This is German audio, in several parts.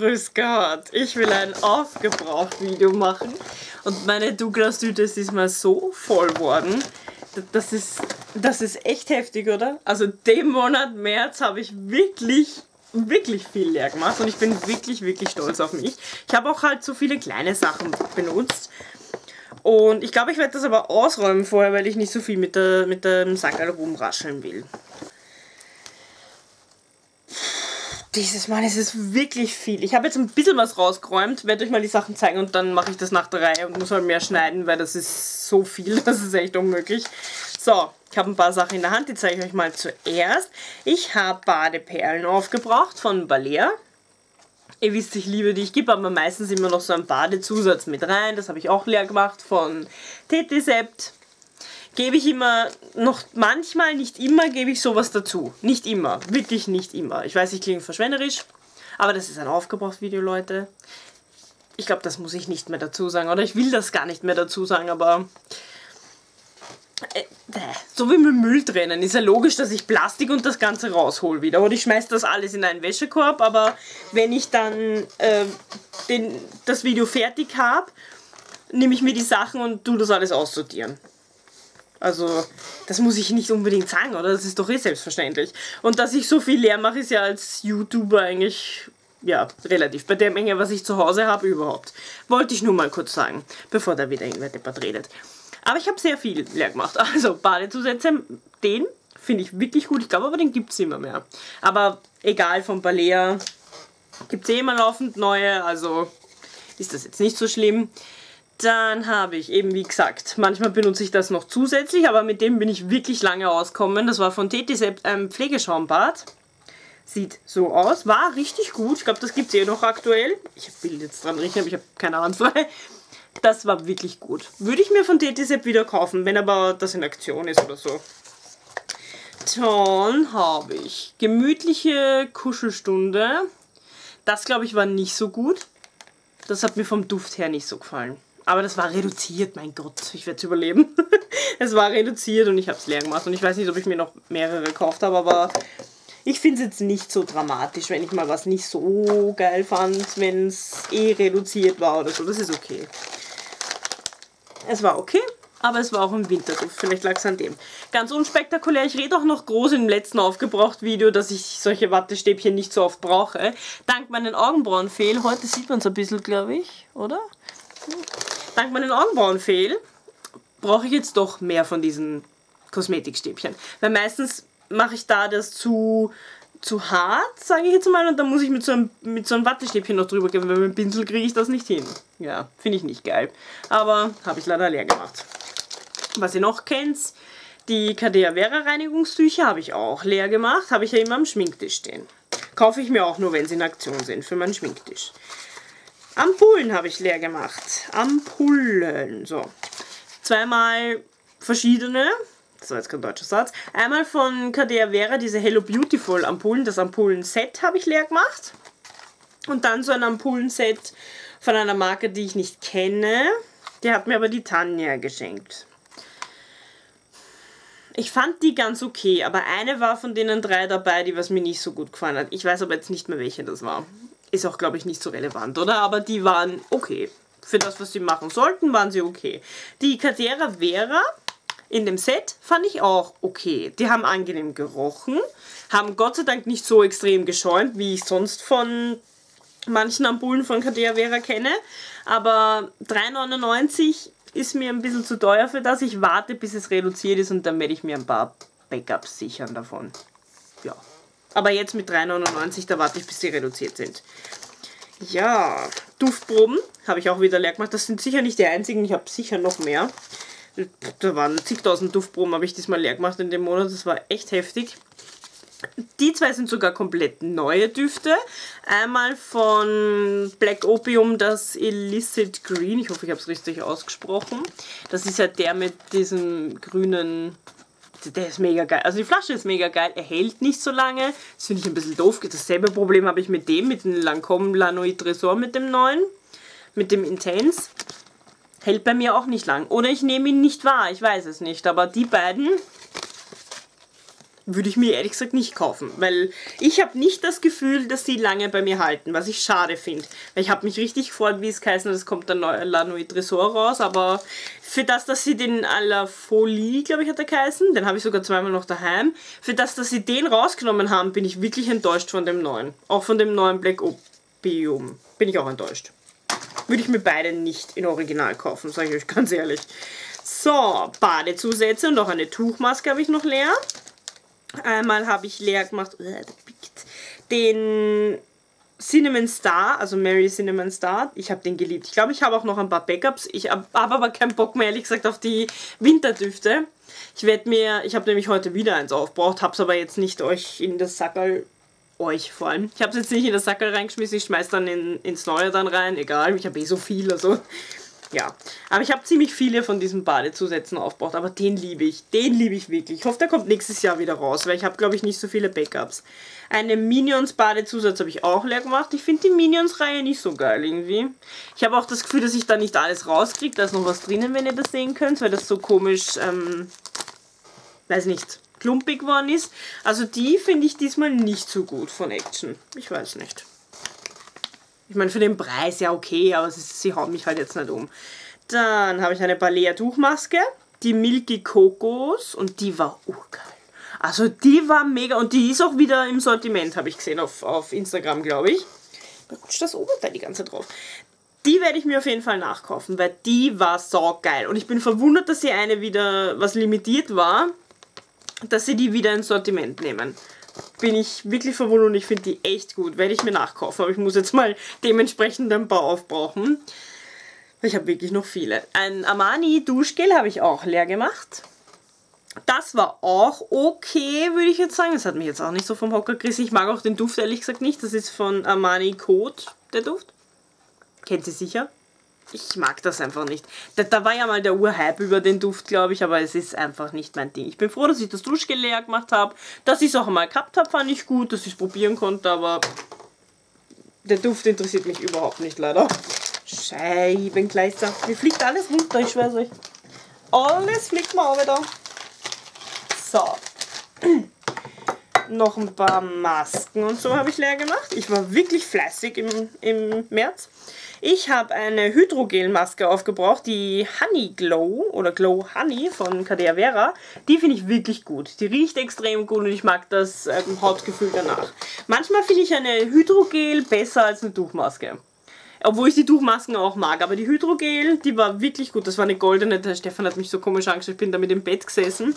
grüß Gott. Ich will ein Aufgebraucht-Video machen. Und meine Douglas-Tüte ist diesmal so voll worden. Das ist, das ist echt heftig, oder? Also den Monat März habe ich wirklich, wirklich viel leer gemacht. Und ich bin wirklich, wirklich stolz auf mich. Ich habe auch halt so viele kleine Sachen benutzt. Und ich glaube, ich werde das aber ausräumen vorher, weil ich nicht so viel mit, der, mit dem Sackerl rumrascheln will. Dieses Mal ist es wirklich viel. Ich habe jetzt ein bisschen was rausgeräumt, werde euch mal die Sachen zeigen und dann mache ich das nach der Reihe und muss halt mehr schneiden, weil das ist so viel, das ist echt unmöglich. So, ich habe ein paar Sachen in der Hand, die zeige ich euch mal zuerst. Ich habe Badeperlen aufgebracht von Balea. Ihr wisst, ich liebe die. Ich gebe aber meistens immer noch so einen Badezusatz mit rein. Das habe ich auch leer gemacht von Tetisept gebe ich immer noch manchmal, nicht immer, gebe ich sowas dazu. Nicht immer, wirklich nicht immer. Ich weiß, ich klinge verschwenderisch, aber das ist ein Aufgebraucht-Video, Leute. Ich glaube, das muss ich nicht mehr dazu sagen. Oder ich will das gar nicht mehr dazu sagen, aber... Äh, so wie mit Müll trennen. Ist ja logisch, dass ich Plastik und das Ganze raushol wieder. Oder ich schmeiße das alles in einen Wäschekorb, aber wenn ich dann äh, den, das Video fertig habe, nehme ich mir die Sachen und tue das alles aussortieren. Also, das muss ich nicht unbedingt sagen, oder? Das ist doch eh selbstverständlich. Und dass ich so viel leer mache, ist ja als YouTuber eigentlich, ja, relativ. Bei der Menge, was ich zu Hause habe, überhaupt. Wollte ich nur mal kurz sagen, bevor da wieder irgendwer deppert redet. Aber ich habe sehr viel leer gemacht. Also, Badezusätze, den finde ich wirklich gut. Ich glaube aber, den gibt es immer mehr. Aber egal, von Balea gibt es eh immer laufend neue, also ist das jetzt nicht so schlimm. Dann habe ich eben, wie gesagt, manchmal benutze ich das noch zusätzlich, aber mit dem bin ich wirklich lange auskommen. Das war von Tetisept ein Pflegeschaumbad. Sieht so aus. War richtig gut. Ich glaube, das gibt es eh noch aktuell. Ich will jetzt dran riechen, aber ich habe keine Hand frei. Das war wirklich gut. Würde ich mir von Tetisept wieder kaufen, wenn aber das in Aktion ist oder so. Dann habe ich gemütliche Kuschelstunde. Das, glaube ich, war nicht so gut. Das hat mir vom Duft her nicht so gefallen. Aber das war reduziert, mein Gott, ich werde es überleben. es war reduziert und ich habe es leer gemacht. Und ich weiß nicht, ob ich mir noch mehrere gekauft habe, aber ich finde es jetzt nicht so dramatisch, wenn ich mal was nicht so geil fand, wenn es eh reduziert war oder so. Das ist okay. Es war okay, aber es war auch ein Winterduft. Vielleicht lag es an dem. Ganz unspektakulär. Ich rede auch noch groß im letzten Aufgebraucht-Video, dass ich solche Wattestäbchen nicht so oft brauche. Dank meinen Augenbrauenfehl. Heute sieht man es ein bisschen, glaube ich, oder? Dank meinen Augenbrauenfehl brauche ich jetzt doch mehr von diesen Kosmetikstäbchen. Weil meistens mache ich da das zu, zu hart, sage ich jetzt mal, und dann muss ich mit so einem, mit so einem Wattestäbchen noch drüber gehen, weil mit dem Pinsel kriege ich das nicht hin. Ja, finde ich nicht geil. Aber habe ich leider leer gemacht. Was ihr noch kennt, die Cadea Vera Reinigungstücher habe ich auch leer gemacht. Habe ich ja immer am Schminktisch stehen. Kaufe ich mir auch nur, wenn sie in Aktion sind, für meinen Schminktisch. Ampullen habe ich leer gemacht. Ampullen. So. Zweimal verschiedene. Das war jetzt kein deutscher Satz. Einmal von Cadea Vera diese Hello Beautiful Ampullen. Das Ampullen-Set habe ich leer gemacht. Und dann so ein Ampullen-Set von einer Marke, die ich nicht kenne. Die hat mir aber die Tanja geschenkt. Ich fand die ganz okay, aber eine war von denen drei dabei, die was mir nicht so gut gefallen hat. Ich weiß aber jetzt nicht mehr, welche das war. Ist auch, glaube ich, nicht so relevant, oder? Aber die waren okay. Für das, was sie machen sollten, waren sie okay. Die Catera Vera in dem Set fand ich auch okay. Die haben angenehm gerochen, haben Gott sei Dank nicht so extrem geschäumt, wie ich sonst von manchen Ampullen von Cadea Vera kenne. Aber 3,99 ist mir ein bisschen zu teuer für das. Ich warte, bis es reduziert ist und dann werde ich mir ein paar Backups sichern davon. Aber jetzt mit 3,99, da warte ich, bis sie reduziert sind. Ja, Duftproben habe ich auch wieder leer gemacht. Das sind sicher nicht die einzigen, ich habe sicher noch mehr. Da waren zigtausend Duftproben, habe ich diesmal leer gemacht in dem Monat. Das war echt heftig. Die zwei sind sogar komplett neue Düfte. Einmal von Black Opium das Illicit Green. Ich hoffe, ich habe es richtig ausgesprochen. Das ist ja der mit diesem grünen der ist mega geil. Also die Flasche ist mega geil. Er hält nicht so lange. Das finde ich ein bisschen doof. Dasselbe Problem habe ich mit dem, mit dem Lancome Lanois Tresor, mit dem neuen. Mit dem Intense. Hält bei mir auch nicht lang. Oder ich nehme ihn nicht wahr. Ich weiß es nicht. Aber die beiden, würde ich mir ehrlich gesagt nicht kaufen, weil ich habe nicht das Gefühl, dass sie lange bei mir halten, was ich schade finde. Weil ich habe mich richtig gefreut, wie es geheißen hat, es kommt der neue La Nuit Tresor raus, aber für das, dass sie den à la Folie, glaube ich, hat er geheißen, den habe ich sogar zweimal noch daheim, für das, dass sie den rausgenommen haben, bin ich wirklich enttäuscht von dem neuen. Auch von dem neuen Black Opium bin ich auch enttäuscht. Würde ich mir beide nicht in Original kaufen, sage ich euch ganz ehrlich. So, Badezusätze und noch eine Tuchmaske habe ich noch leer. Einmal habe ich leer gemacht äh, den Cinnamon Star, also Mary Cinnamon Star. Ich habe den geliebt. Ich glaube, ich habe auch noch ein paar Backups. Ich habe aber keinen Bock mehr, ehrlich gesagt, auf die Winterdüfte. Ich werde mir, ich habe nämlich heute wieder eins aufgebraucht, habe es aber jetzt nicht euch in das Sackerl, euch vor allem. Ich habe es jetzt nicht in das Sackerl reingeschmissen, ich schmeiß dann in, ins Neue dann rein, egal, ich habe eh so viel, also ja, aber ich habe ziemlich viele von diesen Badezusätzen aufgebaut, aber den liebe ich. Den liebe ich wirklich. Ich hoffe, der kommt nächstes Jahr wieder raus, weil ich habe, glaube ich, nicht so viele Backups. Eine Minions Badezusatz habe ich auch leer gemacht. Ich finde die Minions-Reihe nicht so geil irgendwie. Ich habe auch das Gefühl, dass ich da nicht alles rauskriege. Da ist noch was drinnen, wenn ihr das sehen könnt, weil das so komisch, ähm, weiß nicht, klumpig geworden ist. Also die finde ich diesmal nicht so gut von Action. Ich weiß nicht. Ich meine, für den Preis ja okay, aber sie, sie hauen mich halt jetzt nicht um. Dann habe ich eine Balea Tuchmaske, die Milky Kokos und die war urgeil. Also die war mega und die ist auch wieder im Sortiment, habe ich gesehen auf, auf Instagram, glaube ich. Da rutscht das Oberteil die ganze Zeit drauf. Die werde ich mir auf jeden Fall nachkaufen, weil die war so geil. Und ich bin verwundert, dass sie eine wieder, was limitiert war, dass sie die wieder ins Sortiment nehmen bin ich wirklich verwundert und ich finde die echt gut. Werde ich mir nachkaufen, aber ich muss jetzt mal dementsprechend ein paar aufbrauchen. Ich habe wirklich noch viele. Ein Armani Duschgel habe ich auch leer gemacht. Das war auch okay, würde ich jetzt sagen. Das hat mich jetzt auch nicht so vom Hocker gerissen. Ich mag auch den Duft ehrlich gesagt nicht. Das ist von Armani Code, der Duft. Kennt ihr sicher? Ich mag das einfach nicht. Da, da war ja mal der Urhype über den Duft, glaube ich, aber es ist einfach nicht mein Ding. Ich bin froh, dass ich das Duschgel leer gemacht habe. Dass ich es auch einmal gehabt habe, fand ich gut, dass ich es probieren konnte, aber der Duft interessiert mich überhaupt nicht, leider. Scheibenkleister. Mir fliegt alles runter, ich schwör's euch. Alles fliegt mal wieder. So. Noch ein paar Masken und so habe ich leer gemacht. Ich war wirklich fleißig im, im März. Ich habe eine Hydrogelmaske aufgebraucht, die Honey Glow oder Glow Honey von Cadea Vera. Die finde ich wirklich gut. Die riecht extrem gut und ich mag das ähm, Hautgefühl danach. Manchmal finde ich eine Hydrogel besser als eine Tuchmaske. Obwohl ich die Tuchmasken auch mag. Aber die Hydrogel, die war wirklich gut. Das war eine goldene. Der Stefan hat mich so komisch angeschaut. Ich bin da mit im Bett gesessen.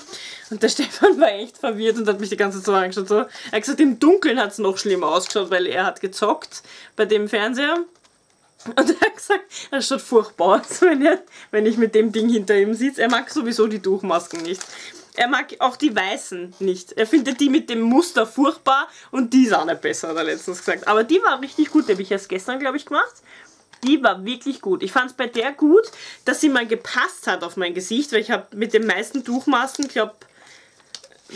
Und der Stefan war echt verwirrt und hat mich die ganze Zeit so angeschaut. Er hat gesagt, im Dunkeln hat es noch schlimmer ausgeschaut, weil er hat gezockt bei dem Fernseher. Und er hat gesagt, das schaut furchtbar aus, wenn, er, wenn ich mit dem Ding hinter ihm sitze. Er mag sowieso die Tuchmasken nicht. Er mag auch die weißen nicht. Er findet die mit dem Muster furchtbar und die ist auch nicht besser, hat er letztens gesagt. Aber die war richtig gut, die habe ich erst gestern, glaube ich, gemacht. Die war wirklich gut. Ich fand es bei der gut, dass sie mal gepasst hat auf mein Gesicht, weil ich habe mit den meisten Tuchmasken, glaube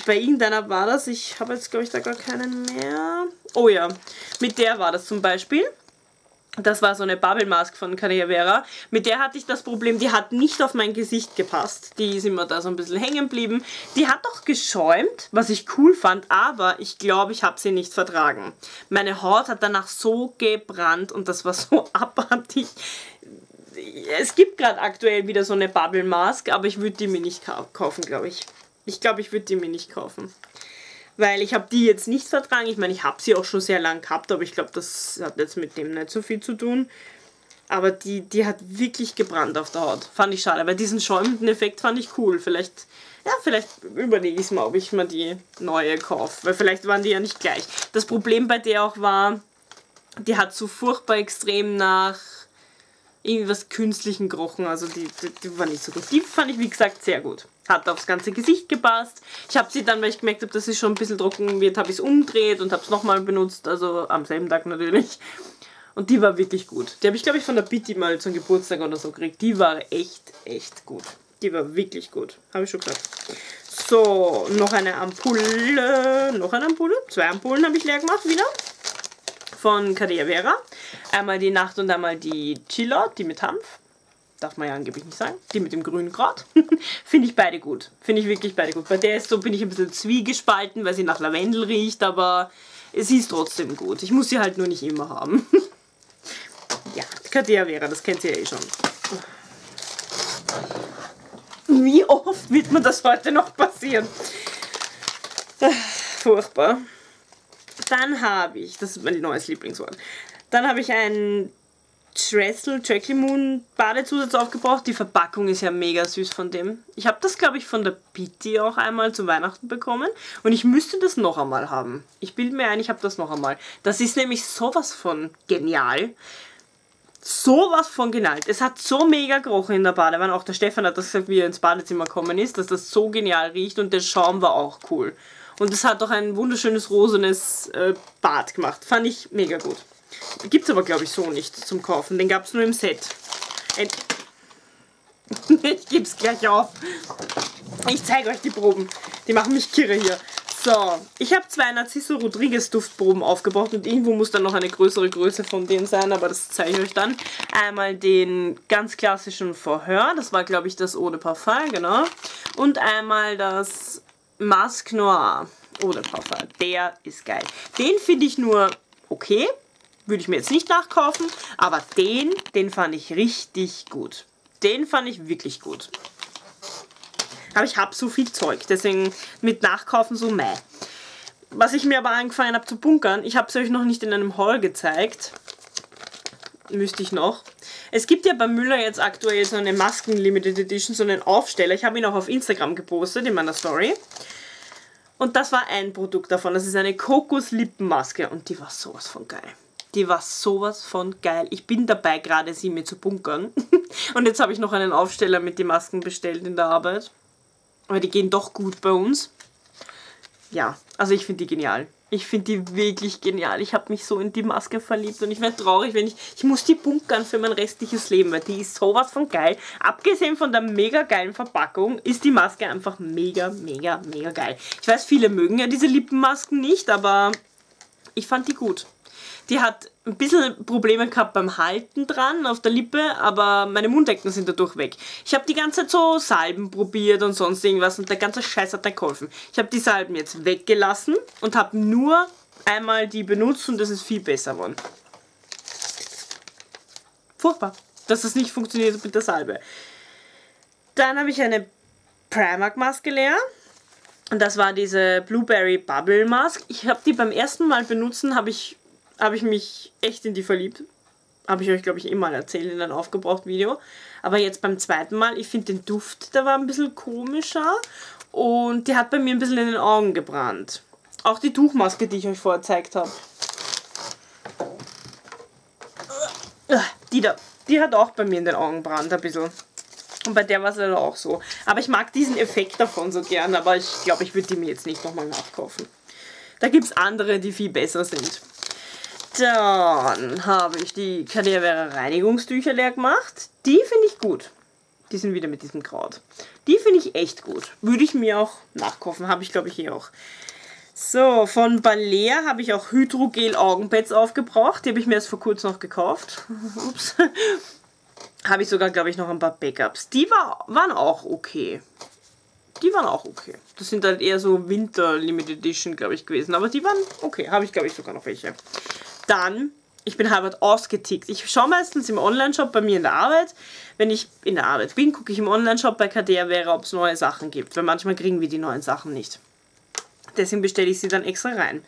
bei irgendeiner war das, ich habe jetzt glaube ich da gar keinen mehr. Oh ja, mit der war das zum Beispiel. Das war so eine Bubble Mask von Carriera. Mit der hatte ich das Problem, die hat nicht auf mein Gesicht gepasst. Die ist immer da so ein bisschen hängen geblieben. Die hat auch geschäumt, was ich cool fand, aber ich glaube, ich habe sie nicht vertragen. Meine Haut hat danach so gebrannt und das war so abartig. Es gibt gerade aktuell wieder so eine Bubble Mask, aber ich würde die mir nicht kaufen, glaube ich. Ich glaube, ich würde die mir nicht kaufen weil ich habe die jetzt nicht vertragen. Ich meine, ich habe sie auch schon sehr lang gehabt, aber ich glaube, das hat jetzt mit dem nicht so viel zu tun. Aber die, die hat wirklich gebrannt auf der Haut. Fand ich schade, weil diesen schäumenden Effekt fand ich cool. Vielleicht, ja, vielleicht überlege ich mal, ob ich mal die neue kaufe. Weil vielleicht waren die ja nicht gleich. Das Problem bei der auch war, die hat so furchtbar extrem nach irgendwas Künstlichen gerochen. Also die, die, die war nicht so gut. Die fand ich, wie gesagt, sehr gut hat aufs ganze Gesicht gepasst. Ich habe sie dann, weil ich gemerkt habe, dass es schon ein bisschen trocken wird, habe ich es umdreht und habe es nochmal benutzt, also am selben Tag natürlich. Und die war wirklich gut. Die habe ich, glaube ich, von der Pitti mal zum Geburtstag oder so gekriegt. Die war echt, echt gut. Die war wirklich gut. Habe ich schon gesagt. So, noch eine Ampulle. Noch eine Ampulle. Zwei Ampullen habe ich leer gemacht wieder. Von Cadea Vera. Einmal die Nacht und einmal die Chillot, die mit Hanf. darf man ja angeblich nicht sagen, die mit dem grünen Kraut, finde ich beide gut. Finde ich wirklich beide gut. Bei der ist so, bin ich ein bisschen zwiegespalten, weil sie nach Lavendel riecht, aber sie ist trotzdem gut. Ich muss sie halt nur nicht immer haben. ja, Katia Vera, das kennt ihr ja eh schon. Wie oft wird mir das heute noch passieren? Furchtbar. Dann habe ich, das ist mein neues Lieblingswort, dann habe ich ein Tressel Jackie Moon Badezusatz aufgebraucht. Die Verpackung ist ja mega süß von dem. Ich habe das, glaube ich, von der Pitti auch einmal zu Weihnachten bekommen. Und ich müsste das noch einmal haben. Ich bilde mir ein, ich habe das noch einmal. Das ist nämlich sowas von genial. Sowas von genial. Es hat so mega gerochen in der Badewanne. Auch der Stefan hat das gesagt, wie er ins Badezimmer gekommen ist, dass das so genial riecht. Und der Schaum war auch cool. Und es hat auch ein wunderschönes rosenes äh, Bad gemacht. Fand ich mega gut. Gibt es aber, glaube ich, so nicht zum Kaufen. Den gab es nur im Set. Ein ich gebe es gleich auf. Ich zeige euch die Proben. Die machen mich kirre hier. So, ich habe zwei Narciso Rodriguez Duftproben aufgebaut und irgendwo muss dann noch eine größere Größe von denen sein, aber das zeige ich euch dann. Einmal den ganz klassischen Verhör, das war glaube ich das Eau de Parfum, genau. Und einmal das Masque Noir de Parfum. Der ist geil. Den finde ich nur okay, würde ich mir jetzt nicht nachkaufen, aber den, den fand ich richtig gut. Den fand ich wirklich gut. Aber ich habe so viel Zeug, deswegen mit Nachkaufen so meh. Was ich mir aber angefangen habe zu bunkern, ich habe es euch noch nicht in einem Haul gezeigt. Müsste ich noch. Es gibt ja bei Müller jetzt aktuell so eine Masken Limited Edition, so einen Aufsteller. Ich habe ihn auch auf Instagram gepostet in meiner Story. Und das war ein Produkt davon. Das ist eine Kokos-Lippenmaske und die war sowas von geil. Die war sowas von geil. Ich bin dabei gerade, sie mir zu bunkern. Und jetzt habe ich noch einen Aufsteller mit den Masken bestellt in der Arbeit. Weil die gehen doch gut bei uns. Ja, also ich finde die genial. Ich finde die wirklich genial. Ich habe mich so in die Maske verliebt und ich werde traurig, wenn ich... Ich muss die bunkern für mein restliches Leben, weil die ist sowas von geil. Abgesehen von der mega geilen Verpackung ist die Maske einfach mega, mega, mega geil. Ich weiß, viele mögen ja diese Lippenmasken nicht, aber ich fand die gut. Die hat ein bisschen Probleme gehabt beim Halten dran auf der Lippe, aber meine Mundecken sind dadurch weg. Ich habe die ganze Zeit so Salben probiert und sonst irgendwas und der ganze Scheiß hat nicht geholfen. Ich habe die Salben jetzt weggelassen und habe nur einmal die benutzt und das ist viel besser geworden. Furchtbar, dass das nicht funktioniert mit der Salbe. Dann habe ich eine Primark Maske leer. Und das war diese Blueberry Bubble Mask. Ich habe die beim ersten Mal benutzen, habe ich habe ich mich echt in die verliebt. Habe ich euch, glaube ich, eh mal erzählt in einem aufgebraucht Video. Aber jetzt beim zweiten Mal, ich finde den Duft, der war ein bisschen komischer. Und die hat bei mir ein bisschen in den Augen gebrannt. Auch die Tuchmaske, die ich euch vorher gezeigt habe. Die da, die hat auch bei mir in den Augen gebrannt ein bisschen. Und bei der war es dann auch so. Aber ich mag diesen Effekt davon so gern, aber ich glaube, ich würde die mir jetzt nicht nochmal nachkaufen. Da gibt es andere, die viel besser sind. Dann habe ich die Kadavera Reinigungstücher leer gemacht. Die finde ich gut. Die sind wieder mit diesem Kraut. Die finde ich echt gut. Würde ich mir auch nachkaufen. Habe ich, glaube ich, hier auch. So, von Balea habe ich auch Hydrogel Augenpads aufgebraucht. Die habe ich mir erst vor kurzem noch gekauft. Ups. habe ich sogar, glaube ich, noch ein paar Backups. Die war, waren auch okay. Die waren auch okay. Das sind halt eher so Winter Limited Edition, glaube ich, gewesen. Aber die waren okay. Habe ich, glaube ich, sogar noch welche. Dann, ich bin halb ausgetickt. Ich schaue meistens im Online-Shop bei mir in der Arbeit. Wenn ich in der Arbeit bin, gucke ich im Online-Shop bei Kadea wäre, ob es neue Sachen gibt. Weil manchmal kriegen wir die neuen Sachen nicht. Deswegen bestelle ich sie dann extra rein.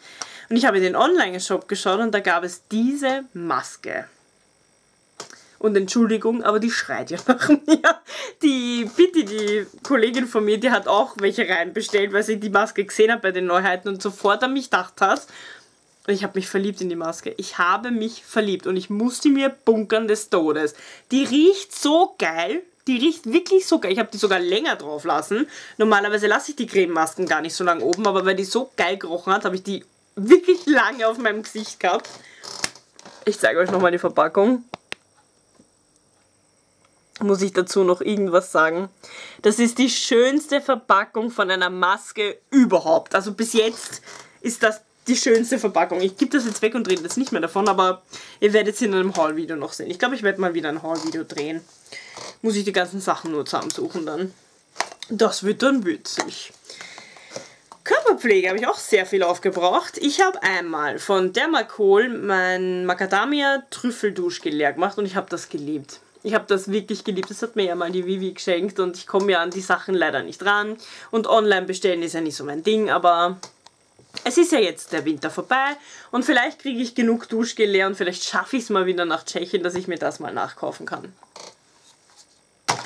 Und ich habe in den Online-Shop geschaut und da gab es diese Maske. Und Entschuldigung, aber die schreit ja nach mir. Die Bitte, die Kollegin von mir, die hat auch welche reinbestellt, weil sie die Maske gesehen hat bei den Neuheiten und sofort an mich gedacht hat. Und ich habe mich verliebt in die Maske. Ich habe mich verliebt und ich musste mir bunkern des Todes. Die riecht so geil. Die riecht wirklich so geil. Ich habe die sogar länger drauf lassen. Normalerweise lasse ich die Crememasken gar nicht so lange oben, aber weil die so geil gerochen hat, habe ich die wirklich lange auf meinem Gesicht gehabt. Ich zeige euch nochmal die Verpackung. Muss ich dazu noch irgendwas sagen? Das ist die schönste Verpackung von einer Maske überhaupt. Also bis jetzt ist das die schönste Verpackung. Ich gebe das jetzt weg und rede jetzt nicht mehr davon, aber ihr werdet es in einem Haul-Video noch sehen. Ich glaube, ich werde mal wieder ein Haul-Video drehen. Muss ich die ganzen Sachen nur zusammensuchen dann. Das wird dann witzig. Körperpflege habe ich auch sehr viel aufgebraucht. Ich habe einmal von Dermacol mein Macadamia Trüffelduschgel leer gemacht und ich habe das geliebt. Ich habe das wirklich geliebt. Das hat mir ja mal die Vivi geschenkt und ich komme ja an die Sachen leider nicht ran. Und online bestellen ist ja nicht so mein Ding, aber es ist ja jetzt der Winter vorbei und vielleicht kriege ich genug Duschgel leer und vielleicht schaffe ich es mal wieder nach Tschechien, dass ich mir das mal nachkaufen kann.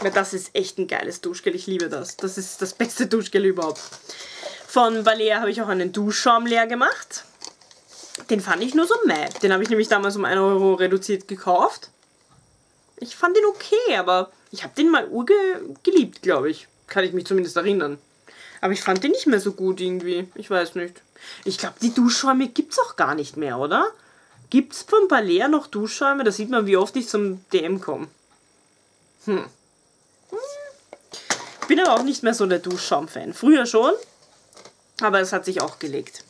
Weil das ist echt ein geiles Duschgel. Ich liebe das. Das ist das beste Duschgel überhaupt. Von Balea habe ich auch einen Duschschaum leer gemacht. Den fand ich nur so meh. Den habe ich nämlich damals um 1 Euro reduziert gekauft. Ich fand den okay, aber ich habe den mal urge geliebt, glaube ich. Kann ich mich zumindest erinnern. Aber ich fand den nicht mehr so gut irgendwie. Ich weiß nicht. Ich glaube, die Duschschäume gibt es auch gar nicht mehr, oder? Gibt es von Balea noch Duschschäume? Da sieht man, wie oft ich zum DM komme. Hm. Ich bin aber auch nicht mehr so der Duschschaum-Fan. Früher schon, aber es hat sich auch gelegt.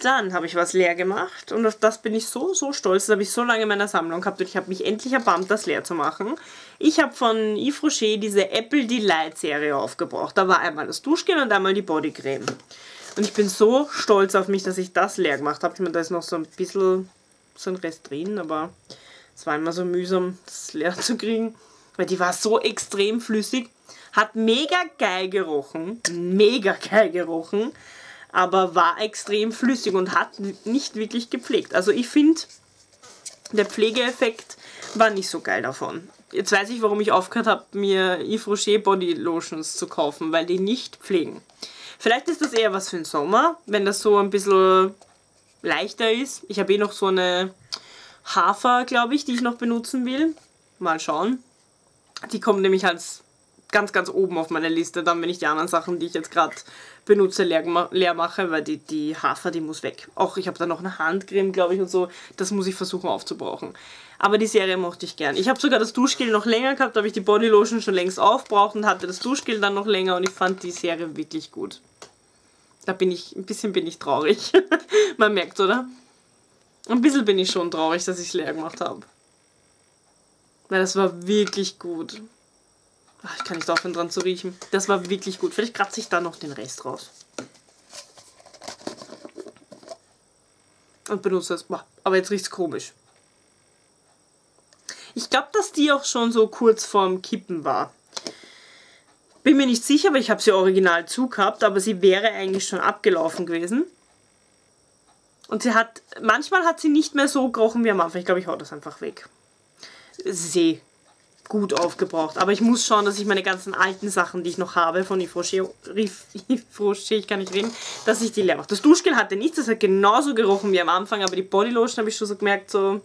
Dann habe ich was leer gemacht und auf das bin ich so, so stolz. Das habe ich so lange in meiner Sammlung gehabt und ich habe mich endlich erbarmt, das leer zu machen. Ich habe von Yves Rocher diese Apple Delight Serie aufgebraucht. Da war einmal das Duschgel und einmal die Bodycreme. Und ich bin so stolz auf mich, dass ich das leer gemacht habe. Ich meine, da ist noch so ein bisschen so ein Rest drin, aber es war immer so mühsam, das leer zu kriegen. Weil die war so extrem flüssig. Hat mega geil gerochen. Mega geil gerochen. Aber war extrem flüssig und hat nicht wirklich gepflegt. Also ich finde, der Pflegeeffekt war nicht so geil davon. Jetzt weiß ich, warum ich aufgehört habe, mir Yves Rocher Body Lotions zu kaufen, weil die nicht pflegen. Vielleicht ist das eher was für den Sommer, wenn das so ein bisschen leichter ist. Ich habe eh noch so eine Hafer, glaube ich, die ich noch benutzen will. Mal schauen. Die kommt nämlich als ganz, ganz oben auf meiner Liste, dann, wenn ich die anderen Sachen, die ich jetzt gerade benutze, leer, leer, mache, weil die, die Hafer, die muss weg. Auch ich habe da noch eine Handcreme, glaube ich, und so. Das muss ich versuchen aufzubrauchen. Aber die Serie mochte ich gern. Ich habe sogar das Duschgel noch länger gehabt, da habe ich die Bodylotion schon längst aufgebraucht und hatte das Duschgel dann noch länger und ich fand die Serie wirklich gut. Da bin ich, ein bisschen bin ich traurig. Man merkt, oder? Ein bisschen bin ich schon traurig, dass ich es leer gemacht habe. Weil das war wirklich gut. Ach, ich kann nicht aufhören dran zu riechen. Das war wirklich gut. Vielleicht kratze ich da noch den Rest raus. Und benutze es. Aber jetzt riecht es komisch. Ich glaube, dass die auch schon so kurz vorm Kippen war. Bin mir nicht sicher, weil ich habe sie original zugehabt, aber sie wäre eigentlich schon abgelaufen gewesen. Und sie hat, manchmal hat sie nicht mehr so gerochen wie am Anfang. Ich glaube, ich hau das einfach weg. See gut aufgebraucht. Aber ich muss schauen, dass ich meine ganzen alten Sachen, die ich noch habe von Yves Rocher, ich kann nicht reden, dass ich die leer mache. Das Duschgel hatte nichts, das hat genauso gerochen wie am Anfang, aber die Bodylotion habe ich schon so gemerkt, so,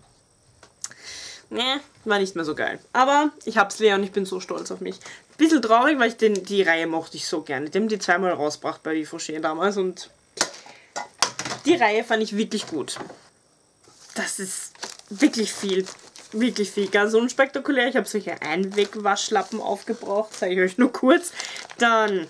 ne, war nicht mehr so geil. Aber ich habe es leer und ich bin so stolz auf mich. Bisschen traurig, weil ich den, die Reihe mochte ich so gerne. Die haben die zweimal rausgebracht bei Yves Rocher damals und die Reihe fand ich wirklich gut. Das ist wirklich viel wirklich viel, ganz unspektakulär. Ich habe solche Einwegwaschlappen aufgebraucht, zeige ich euch nur kurz. Dann,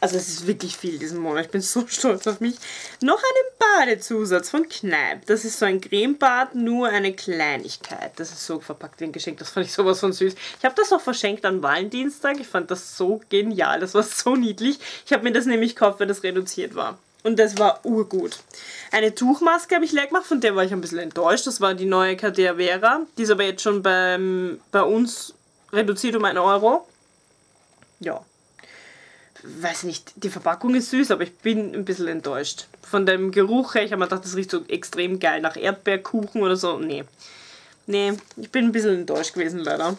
also es ist wirklich viel diesen Monat, ich bin so stolz auf mich. Noch einen Badezusatz von Kneipp. Das ist so ein Cremebad, nur eine Kleinigkeit. Das ist so verpackt wie ein Geschenk, das fand ich sowas von süß. Ich habe das auch verschenkt an Valentinstag, ich fand das so genial, das war so niedlich. Ich habe mir das nämlich gekauft, weil das reduziert war. Und das war urgut. Eine Tuchmaske habe ich leer gemacht, von der war ich ein bisschen enttäuscht. Das war die neue Cadea Vera. Die ist aber jetzt schon beim, bei uns reduziert um einen Euro. Ja. Weiß nicht, die Verpackung ist süß, aber ich bin ein bisschen enttäuscht. Von dem Geruch her, ich habe mir gedacht, das riecht so extrem geil nach Erdbeerkuchen oder so. Nee. Nee, ich bin ein bisschen enttäuscht gewesen leider.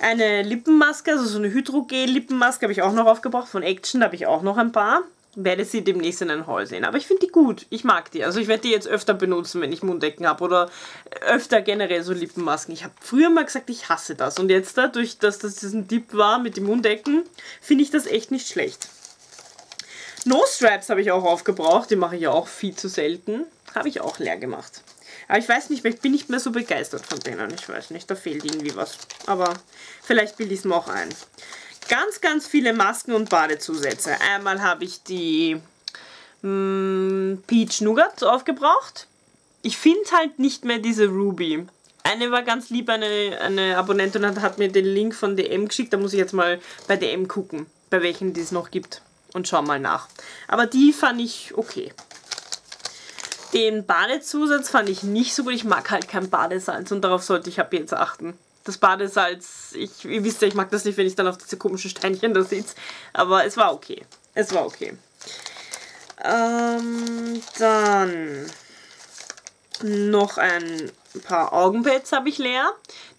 Eine Lippenmaske, also so eine Hydrogel-Lippenmaske habe ich auch noch aufgebracht von Action, da habe ich auch noch ein paar werde sie demnächst in ein Haul sehen. Aber ich finde die gut. Ich mag die. Also ich werde die jetzt öfter benutzen, wenn ich Munddecken habe oder öfter generell so Lippenmasken. Ich habe früher mal gesagt, ich hasse das. Und jetzt dadurch, dass das diesen Dip war mit den Munddecken, finde ich das echt nicht schlecht. Nose Straps habe ich auch aufgebraucht. Die mache ich ja auch viel zu selten. Habe ich auch leer gemacht. Aber ich weiß nicht, ich bin nicht mehr so begeistert von denen. Ich weiß nicht, da fehlt irgendwie was. Aber vielleicht bilde ich es mir auch ein ganz, ganz viele Masken und Badezusätze. Einmal habe ich die mm, Peach Nougat aufgebraucht. Ich finde halt nicht mehr diese Ruby. Eine war ganz lieb, eine, eine Abonnentin hat, hat mir den Link von DM geschickt. Da muss ich jetzt mal bei DM gucken, bei welchen die es noch gibt. Und schau mal nach. Aber die fand ich okay. Den Badezusatz fand ich nicht so gut. Ich mag halt kein Badesalz und darauf sollte ich ab jetzt achten. Das Badesalz, ich, ihr wisst ja, ich mag das nicht, wenn ich dann auf diese komischen Steinchen da sitze. Aber es war okay. Es war okay. Ähm, dann noch ein paar Augenpads habe ich leer.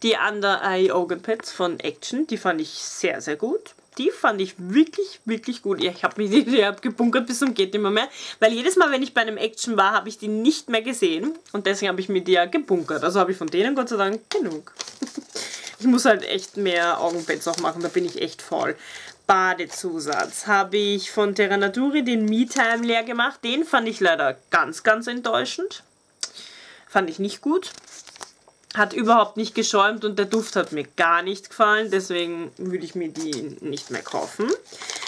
Die Under Eye Augenpads von Action, die fand ich sehr, sehr gut. Die fand ich wirklich, wirklich gut. Ich habe mich die hab gebunkert bis zum geht immer mehr. Weil jedes Mal, wenn ich bei einem Action war, habe ich die nicht mehr gesehen. Und deswegen habe ich mir die ja gebunkert. Also habe ich von denen Gott sei Dank genug. ich muss halt echt mehr Augenpads auch machen, da bin ich echt faul. Badezusatz habe ich von Terra Naturi den Me-Time leer gemacht. Den fand ich leider ganz, ganz enttäuschend. Fand ich nicht gut. Hat überhaupt nicht geschäumt und der Duft hat mir gar nicht gefallen. Deswegen würde ich mir die nicht mehr kaufen.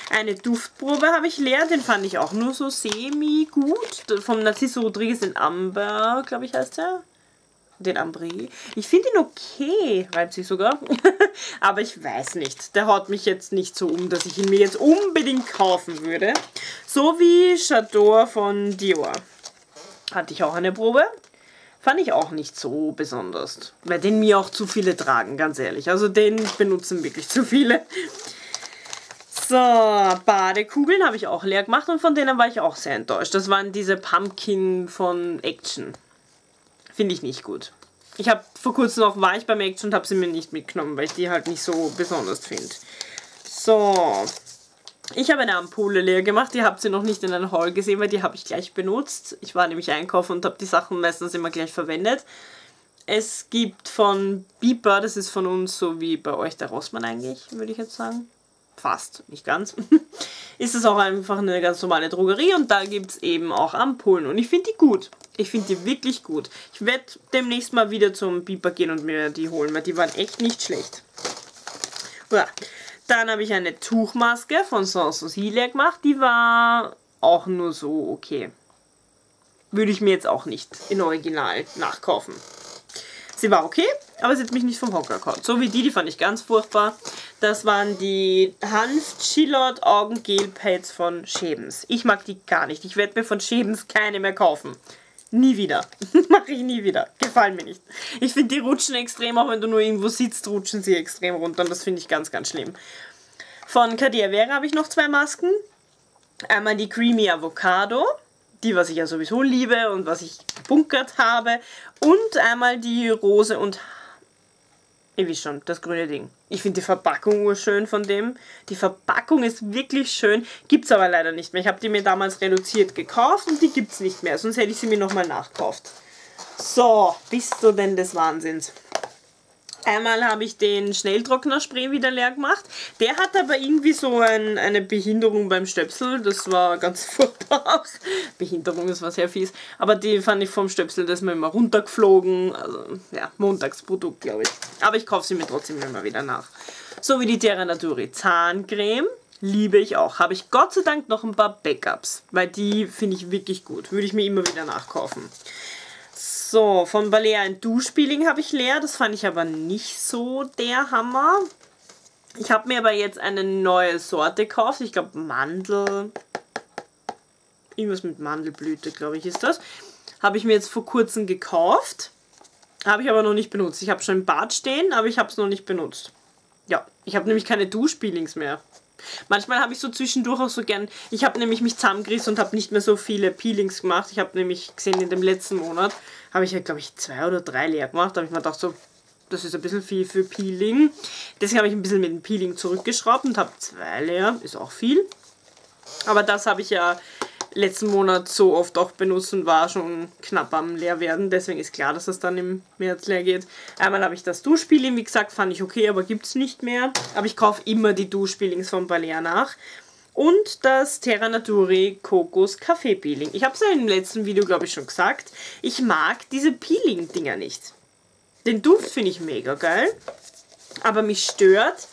Eine Duftprobe habe ich leer. Den fand ich auch nur so semi-gut. Vom Narciso Rodriguez in Amber, glaube ich, heißt der den Ambry. Ich finde ihn okay, reibt sich sogar. Aber ich weiß nicht. Der haut mich jetzt nicht so um, dass ich ihn mir jetzt unbedingt kaufen würde. So wie Chador von Dior. Hatte ich auch eine Probe. Fand ich auch nicht so besonders. Weil den mir auch zu viele tragen, ganz ehrlich. Also den benutzen wirklich zu viele. So, Badekugeln habe ich auch leer gemacht und von denen war ich auch sehr enttäuscht. Das waren diese Pumpkin von Action. Finde ich nicht gut. Ich habe vor kurzem noch war ich beim Action und habe sie mir nicht mitgenommen, weil ich die halt nicht so besonders finde. So, ich habe eine Ampulle leer gemacht, die habt ihr noch nicht in einem Haul gesehen, weil die habe ich gleich benutzt. Ich war nämlich einkaufen und habe die Sachen meistens immer gleich verwendet. Es gibt von Beeper, das ist von uns so wie bei euch der Rossmann eigentlich, würde ich jetzt sagen. Fast, nicht ganz. ist es auch einfach eine ganz normale Drogerie und da gibt es eben auch Ampullen und ich finde die gut. Ich finde die wirklich gut. Ich werde demnächst mal wieder zum Beeper gehen und mir die holen, weil die waren echt nicht schlecht. Ja. Dann habe ich eine Tuchmaske von Sanssouci gemacht. Die war auch nur so okay. Würde ich mir jetzt auch nicht in Original nachkaufen. Sie war okay, aber sie hat mich nicht vom Hocker gehauen. So wie die, die fand ich ganz furchtbar. Das waren die Hanf Chillot Augengel Pads von Schebens. Ich mag die gar nicht. Ich werde mir von Schebens keine mehr kaufen. Nie wieder. Mache ich nie wieder. Gefallen mir nicht. Ich finde, die rutschen extrem, auch wenn du nur irgendwo sitzt, rutschen sie extrem runter. Und das finde ich ganz, ganz schlimm. Von Cadia Vera habe ich noch zwei Masken. Einmal die Creamy Avocado, die, was ich ja sowieso liebe und was ich gebunkert habe. Und einmal die Rose und Ihr wisst schon, das grüne Ding. Ich finde die Verpackung urschön von dem. Die Verpackung ist wirklich schön, gibt es aber leider nicht mehr. Ich habe die mir damals reduziert gekauft und die gibt es nicht mehr. Sonst hätte ich sie mir nochmal nachgekauft. So, bist du denn des Wahnsinns? Einmal habe ich den Schnelltrocknerspray wieder leer gemacht. Der hat aber irgendwie so ein, eine Behinderung beim Stöpsel. Das war ganz furchtbar. Behinderung, das war sehr fies. Aber die fand ich vom Stöpsel, das ist mir immer runtergeflogen. Also, ja, Montagsprodukt, glaube ich. Aber ich kaufe sie mir trotzdem immer wieder nach. So wie die Terra Naturi Zahncreme. Liebe ich auch. Habe ich Gott sei Dank noch ein paar Backups. Weil die finde ich wirklich gut. Würde ich mir immer wieder nachkaufen. So, von Balea ein Duschpeeling habe ich leer. Das fand ich aber nicht so der Hammer. Ich habe mir aber jetzt eine neue Sorte gekauft. Ich glaube Mandel. Irgendwas mit Mandelblüte, glaube ich, ist das. Habe ich mir jetzt vor kurzem gekauft. Habe ich aber noch nicht benutzt. Ich habe schon im Bad stehen, aber ich habe es noch nicht benutzt. Ja, ich habe nämlich keine Duschpeelings mehr. Manchmal habe ich so zwischendurch auch so gern, ich habe nämlich mich zusammengerissen und habe nicht mehr so viele Peelings gemacht. Ich habe nämlich gesehen, in dem letzten Monat habe ich ja, glaube ich, zwei oder drei leer gemacht. Da habe ich mir gedacht, so, das ist ein bisschen viel für Peeling. Deswegen habe ich ein bisschen mit dem Peeling zurückgeschraubt und habe zwei leer, ist auch viel. Aber das habe ich ja letzten Monat so oft auch benutzt und war schon knapp am Leerwerden. Deswegen ist klar, dass das dann im März leer geht. Einmal habe ich das Duschpeeling, wie gesagt, fand ich okay, aber gibt es nicht mehr. Aber ich kaufe immer die Duschpeelings von Balea nach. Und das Terra Naturi Kokos Kaffee Peeling. Ich habe es ja im letzten Video, glaube ich, schon gesagt. Ich mag diese Peeling-Dinger nicht. Den Duft finde ich mega geil. Aber mich stört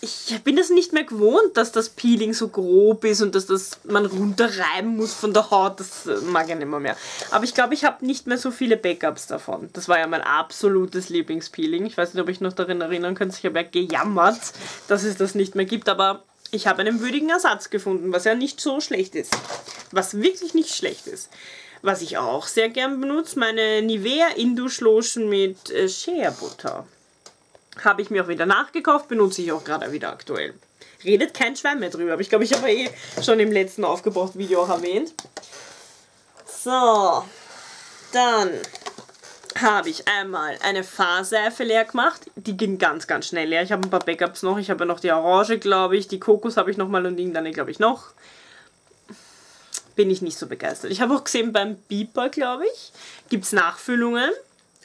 ich bin das nicht mehr gewohnt, dass das Peeling so grob ist und dass das man runterreiben muss von der Haut. Das äh, mag ich nicht mehr. Aber ich glaube, ich habe nicht mehr so viele Backups davon. Das war ja mein absolutes Lieblingspeeling. Ich weiß nicht, ob ich noch daran erinnern könnt. Ich habe ja gejammert, dass es das nicht mehr gibt. Aber ich habe einen würdigen Ersatz gefunden, was ja nicht so schlecht ist. Was wirklich nicht schlecht ist. Was ich auch sehr gern benutze, meine Nivea Indush Lotion mit äh, Shea Butter. Habe ich mir auch wieder nachgekauft, benutze ich auch gerade wieder aktuell. Redet kein Schwein mehr drüber, aber ich glaube, ich habe eh schon im letzten aufgebraucht Video auch erwähnt. So, dann habe ich einmal eine Fahrseife leer gemacht. Die ging ganz, ganz schnell leer. Ich habe ein paar Backups noch. Ich habe ja noch die Orange, glaube ich. Die Kokos habe ich nochmal und irgendeine, glaube ich, noch. Bin ich nicht so begeistert. Ich habe auch gesehen, beim Beeper, glaube ich, gibt es Nachfüllungen.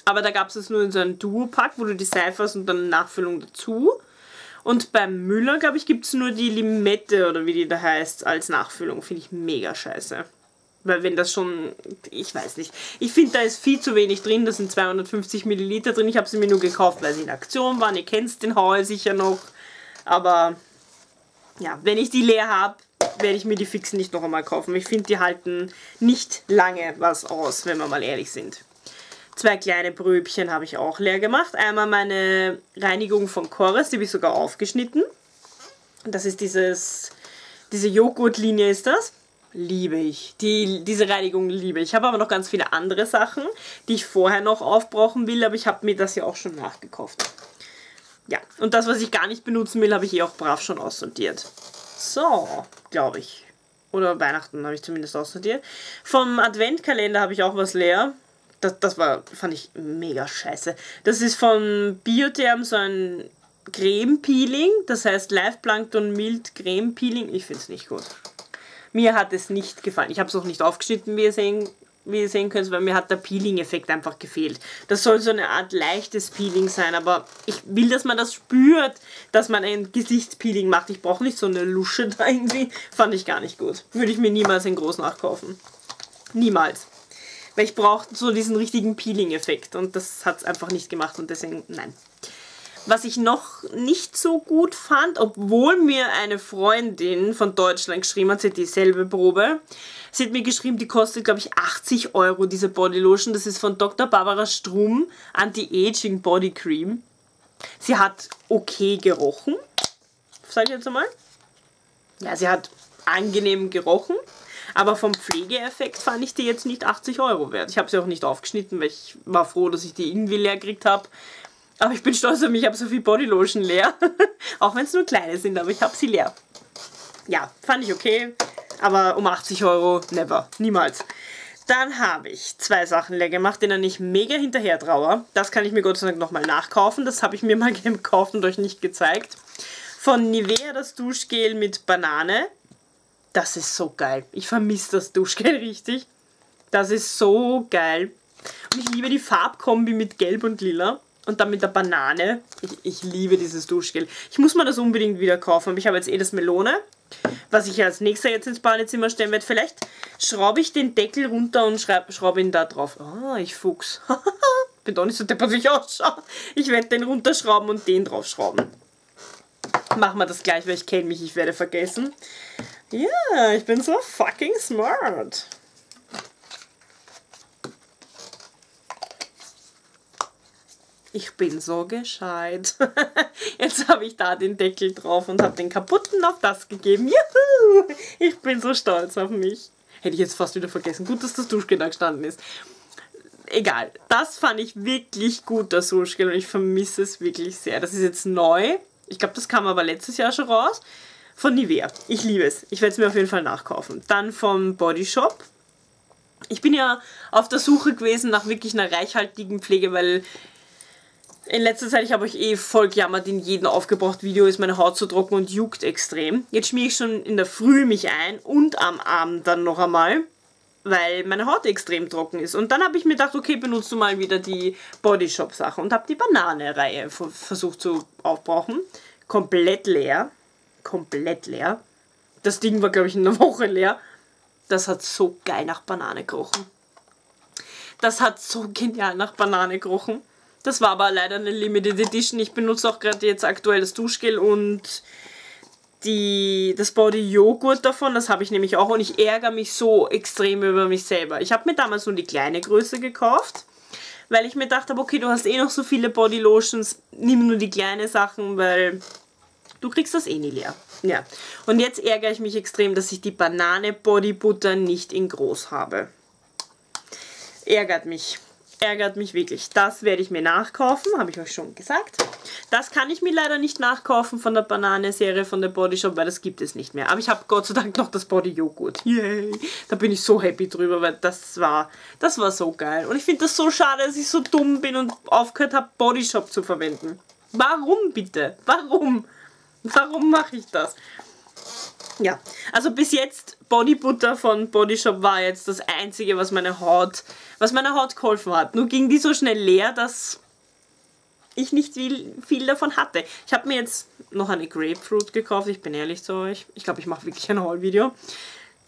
Aber da gab es es nur in so einem Duo-Pack, wo du die Seife hast und dann Nachfüllung dazu. Und beim Müller, glaube ich, gibt es nur die Limette oder wie die da heißt als Nachfüllung. Finde ich mega scheiße. Weil wenn das schon, ich weiß nicht. Ich finde, da ist viel zu wenig drin. Da sind 250 Milliliter drin. Ich habe sie mir nur gekauft, weil sie in Aktion waren. Ihr kennt den Haul sicher noch. Aber ja, wenn ich die leer habe, werde ich mir die fix nicht noch einmal kaufen. Ich finde, die halten nicht lange was aus, wenn wir mal ehrlich sind. Zwei kleine Bröbchen habe ich auch leer gemacht. Einmal meine Reinigung von Chorus, die habe ich sogar aufgeschnitten. Das ist dieses, diese Joghurtlinie ist das. Liebe ich. Die, diese Reinigung liebe ich. Ich habe aber noch ganz viele andere Sachen, die ich vorher noch aufbrauchen will, aber ich habe mir das ja auch schon nachgekauft. Ja, und das, was ich gar nicht benutzen will, habe ich eh auch brav schon aussortiert. So, glaube ich. Oder Weihnachten habe ich zumindest aussortiert. Vom Adventkalender habe ich auch was leer. Das, das war, fand ich mega scheiße. Das ist von Biotherm so ein Creme-Peeling. Das heißt Live Plankton Mild Creme-Peeling. Ich finde es nicht gut. Mir hat es nicht gefallen. Ich habe es auch nicht aufgeschnitten, wie ihr sehen, wie ihr sehen könnt, weil mir hat der Peeling-Effekt einfach gefehlt. Das soll so eine Art leichtes Peeling sein, aber ich will, dass man das spürt, dass man ein Gesichtspeeling macht. Ich brauche nicht so eine Lusche da irgendwie. Fand ich gar nicht gut. Würde ich mir niemals in groß nachkaufen. Niemals. Weil ich brauche so diesen richtigen Peeling-Effekt und das hat es einfach nicht gemacht und deswegen nein. Was ich noch nicht so gut fand, obwohl mir eine Freundin von Deutschland geschrieben hat, sie hat dieselbe Probe. Sie hat mir geschrieben, die kostet, glaube ich, 80 Euro, diese Bodylotion. Das ist von Dr. Barbara Strum Anti-Aging Body Cream. Sie hat okay gerochen, sag ich jetzt einmal. Ja, sie hat angenehm gerochen. Aber vom Pflegeeffekt fand ich die jetzt nicht 80 Euro wert. Ich habe sie auch nicht aufgeschnitten, weil ich war froh, dass ich die irgendwie leer gekriegt habe. Aber ich bin stolz auf mich, ich habe so viel Bodylotion leer. auch wenn es nur kleine sind, aber ich habe sie leer. Ja, fand ich okay. Aber um 80 Euro, never. Niemals. Dann habe ich zwei Sachen leer gemacht, denen ich mega hinterher traue. Das kann ich mir Gott sei Dank nochmal nachkaufen. Das habe ich mir mal gekauft und euch nicht gezeigt. Von Nivea das Duschgel mit Banane. Das ist so geil. Ich vermisse das Duschgel richtig. Das ist so geil. Und ich liebe die Farbkombi mit Gelb und Lila. Und dann mit der Banane. Ich, ich liebe dieses Duschgel. Ich muss mir das unbedingt wieder kaufen. Ich habe jetzt eh das Melone. Was ich als nächster jetzt ins Badezimmer stellen werde. Vielleicht schraube ich den Deckel runter und schraube ihn da drauf. Ah, ich Fuchs. Bin doch nicht so deppert, wie ich ausschaue. Ich werde den runterschrauben und den draufschrauben. Machen wir das gleich, weil ich kenne mich, ich werde vergessen. Ja, ich bin so fucking smart. Ich bin so gescheit. Jetzt habe ich da den Deckel drauf und habe den kaputten auf das gegeben. Juhu! Ich bin so stolz auf mich. Hätte ich jetzt fast wieder vergessen. Gut, dass das Duschgel da gestanden ist. Egal. Das fand ich wirklich gut, das Duschgel. Und ich vermisse es wirklich sehr. Das ist jetzt neu. Ich glaube, das kam aber letztes Jahr schon raus. Von Nivea. Ich liebe es. Ich werde es mir auf jeden Fall nachkaufen. Dann vom Body Shop. Ich bin ja auf der Suche gewesen nach wirklich einer reichhaltigen Pflege, weil in letzter Zeit, ich habe euch eh voll gejammert, in jedem aufgebraucht Video ist meine Haut zu trocken und juckt extrem. Jetzt schmiere ich schon in der Früh mich ein und am Abend dann noch einmal, weil meine Haut extrem trocken ist. Und dann habe ich mir gedacht, okay, benutzt du mal wieder die Body Shop Sache und habe die Banane-Reihe versucht zu aufbrauchen. Komplett leer komplett leer. Das Ding war, glaube ich, in einer Woche leer. Das hat so geil nach Banane gerochen. Das hat so genial nach Banane gerochen. Das war aber leider eine Limited Edition. Ich benutze auch gerade jetzt aktuell das Duschgel und die, das Body Joghurt davon. Das habe ich nämlich auch und ich ärgere mich so extrem über mich selber. Ich habe mir damals nur die kleine Größe gekauft, weil ich mir dachte, okay, du hast eh noch so viele Body Lotions, nimm nur die kleine Sachen, weil du kriegst das eh nie leer. Ja. Und jetzt ärgere ich mich extrem, dass ich die Banane Body Butter nicht in groß habe. Ärgert mich ärgert mich wirklich. Das werde ich mir nachkaufen, habe ich euch schon gesagt. Das kann ich mir leider nicht nachkaufen von der Banane-Serie von der Body Shop, weil das gibt es nicht mehr. Aber ich habe Gott sei Dank noch das Body Joghurt. Yay! Da bin ich so happy drüber, weil das war, das war so geil. Und ich finde das so schade, dass ich so dumm bin und aufgehört habe, Body Shop zu verwenden. Warum bitte? Warum? Warum mache ich das? Ja, also bis jetzt Body Butter von Body Shop war jetzt das einzige, was meine Haut, was meiner Haut geholfen hat. Nur ging die so schnell leer, dass ich nicht viel, viel davon hatte. Ich habe mir jetzt noch eine Grapefruit gekauft, ich bin ehrlich zu euch. Ich glaube, ich mache wirklich ein Haul-Video.